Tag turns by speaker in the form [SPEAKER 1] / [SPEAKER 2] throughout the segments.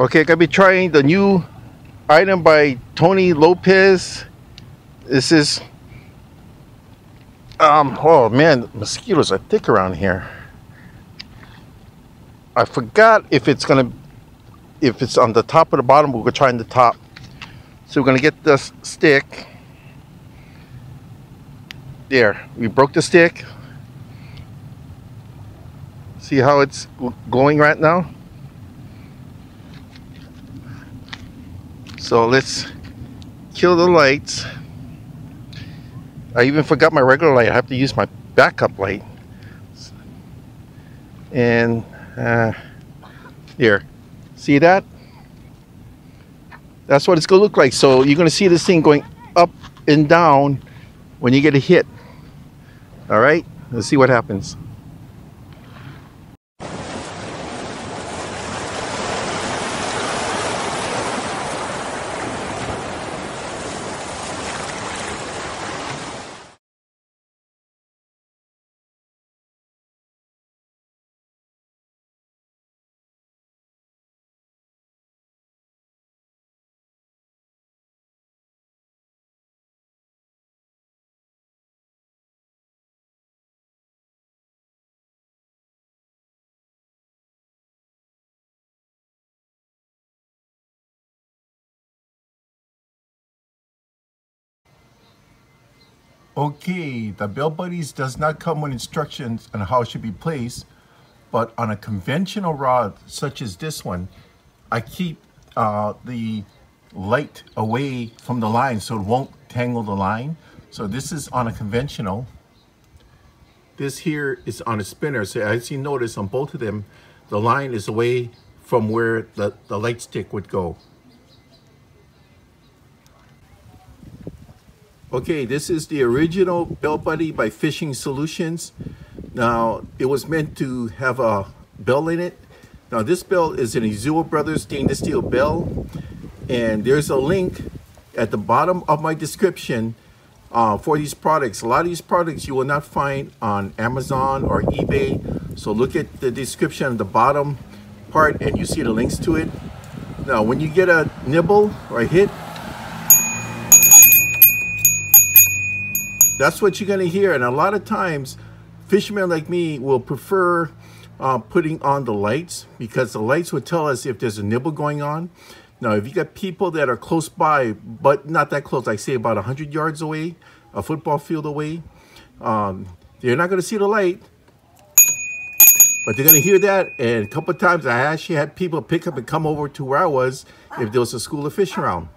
[SPEAKER 1] Okay, gonna be trying the new item by Tony Lopez. This is um oh man, mosquitoes are thick around here. I forgot if it's gonna if it's on the top or the bottom, we're gonna try on the top. So we're gonna get this stick. There, we broke the stick. See how it's glowing right now? So let's kill the lights. I even forgot my regular light. I have to use my backup light. And uh, here, see that? That's what it's gonna look like. So you're gonna see this thing going up and down when you get a hit. All right, let's see what happens. Okay, the Bell Buddies does not come with instructions on how it should be placed, but on a conventional rod such as this one, I keep uh, the light away from the line so it won't tangle the line. So this is on a conventional. This here is on a spinner. So as you notice on both of them, the line is away from where the, the light stick would go. Okay, this is the original Bell Buddy by Fishing Solutions. Now, it was meant to have a bell in it. Now, this bell is an Izuo Brothers stainless steel bell. And there's a link at the bottom of my description uh, for these products. A lot of these products you will not find on Amazon or eBay. So look at the description at the bottom part and you see the links to it. Now, when you get a nibble or a hit, That's what you're going to hear. And a lot of times, fishermen like me will prefer uh, putting on the lights because the lights will tell us if there's a nibble going on. Now, if you got people that are close by, but not that close, like say about 100 yards away, a football field away, um, they're not going to see the light, but they're going to hear that. And a couple of times I actually had people pick up and come over to where I was if there was a school of fish around.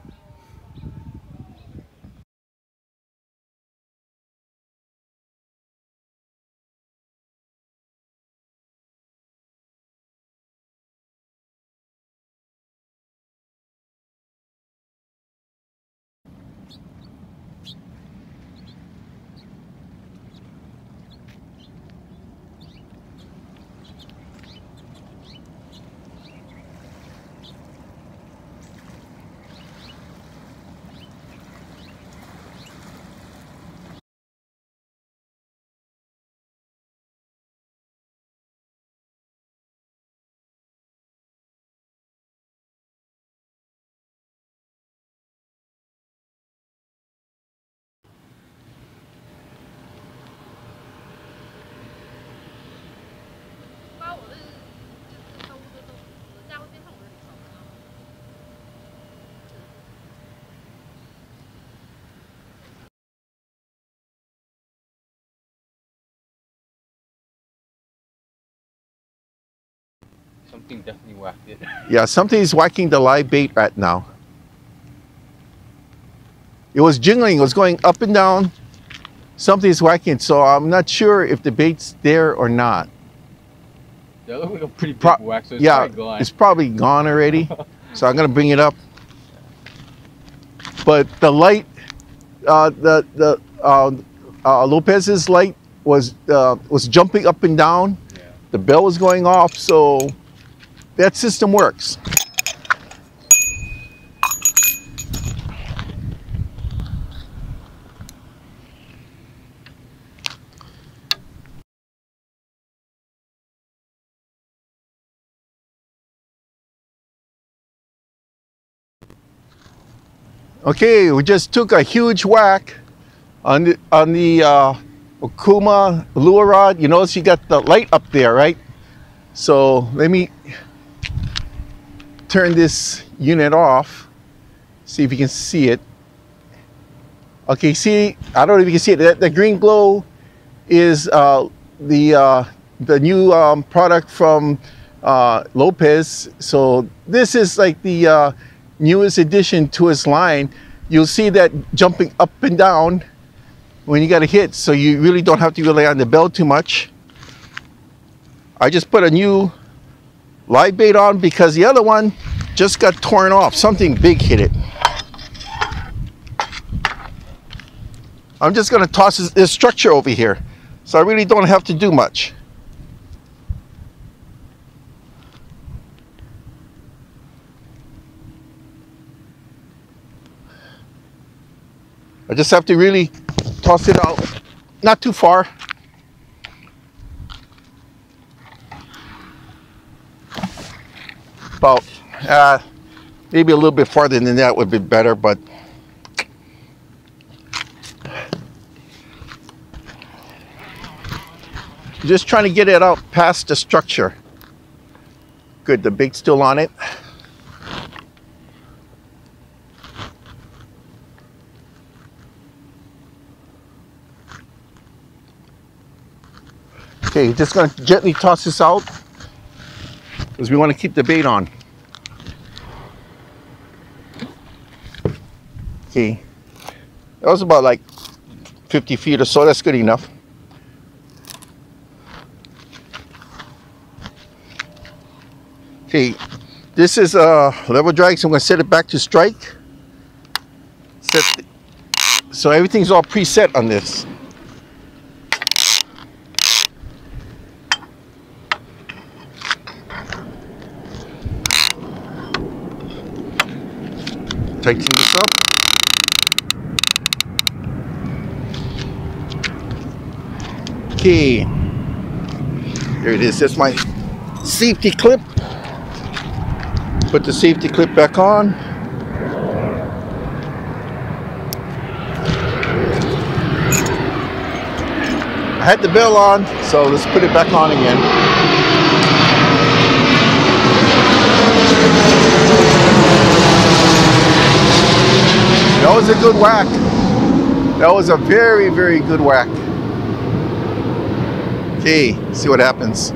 [SPEAKER 2] Something definitely whacked it.
[SPEAKER 1] yeah, something's whacking the live bait right now. It was jingling, it was going up and down. Something's whacking, so I'm not sure if the bait's there or not.
[SPEAKER 2] That looks like a pretty big
[SPEAKER 1] Pro
[SPEAKER 2] whack, so it's
[SPEAKER 1] yeah,
[SPEAKER 2] probably gone.
[SPEAKER 1] it's probably gone already. so I'm gonna bring it up. But the light, uh, the the uh, uh, Lopez's light was uh, was jumping up and down.
[SPEAKER 2] Yeah.
[SPEAKER 1] The bell was going off, so that system works. Okay, we just took a huge whack on the on the uh, Okuma lure rod. You notice you got the light up there, right? So let me turn this unit off. See if you can see it. Okay, see, I don't know if you can see it. That, the green glow is uh, the uh, the new um, product from uh, Lopez. So this is like the uh, newest addition to his line. You'll see that jumping up and down when you got a hit. So you really don't have to rely on the bell too much. I just put a new live bait on because the other one just got torn off. Something big hit it. I'm just going to toss this, this structure over here. So I really don't have to do much. I just have to really toss it out, not too far. About, uh, maybe a little bit farther than that would be better, but just trying to get it out past the structure. Good, the bait's still on it. Okay, just gonna gently toss this out because we want to keep the bait on. Okay, that was about like 50 feet or so, that's good enough. Okay, this is a level drag, so I'm gonna set it back to strike. Set so everything's all preset on this. tighten this up. Okay, there it is. That's my safety clip. Put the safety clip back on. I had the bell on, so let's put it back on again. That was a good whack. That was a very, very good whack. Okay, see what happens.